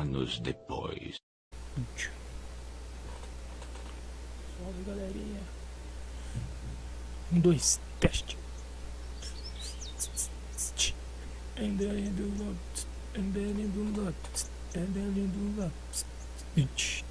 anos depois. Salve, galerinha. Um, dois, teste. André do Lopes. André do Lopes. André do Lopes. Thank you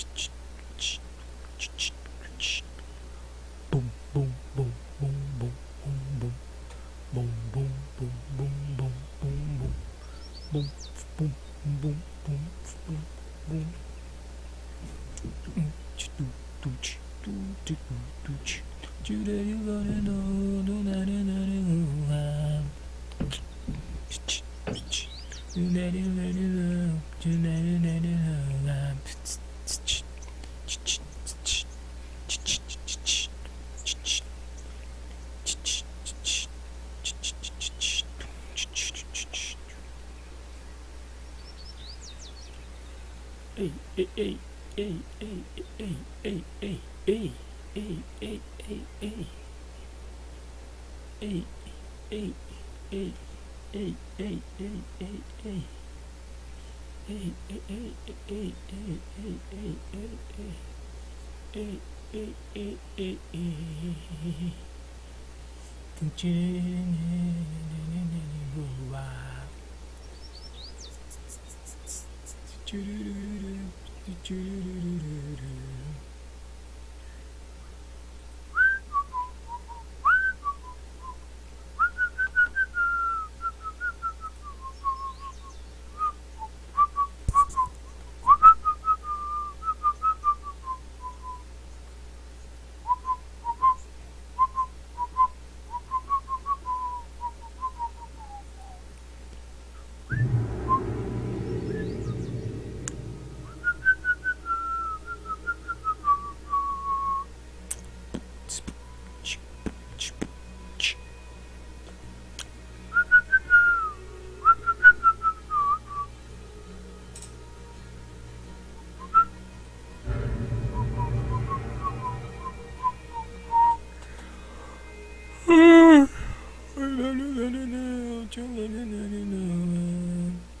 Hey, hey, hey hey, hey, hey, hey, hey, hey, hey, hey, hey, hey, hey, hey, hey, hey, hey, hey, hey. Hey, hey, hey, hey, hey, hey, hey, hey, hey. Hey, hey, hey, hey, hey. Choo-doo-doo-doo-doo. Do, do, do, do, do. know.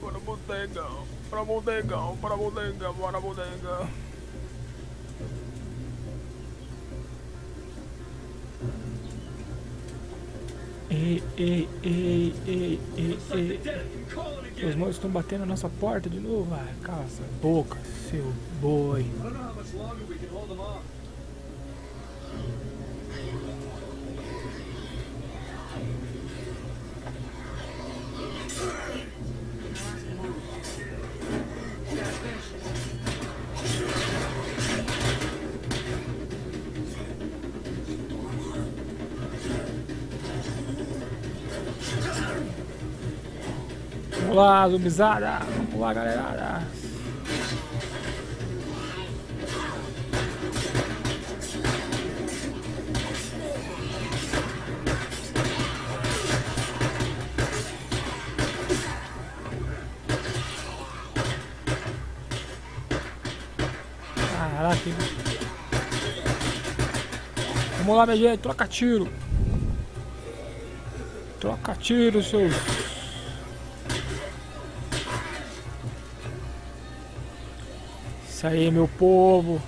Para bodega, para bodega, para bodega, para bodega. Ei, ei, ei, ei, ei, ei. Os monstros estão batendo na nossa porta de novo. Ah, caça, boca, seu boi. Eu não sei how much longer podemos can hold. Lá, zumbizada. Vamos lá, galera. Caraca. Vamos lá, minha gente. Troca tiro. Troca tiro, seus aí, meu povo.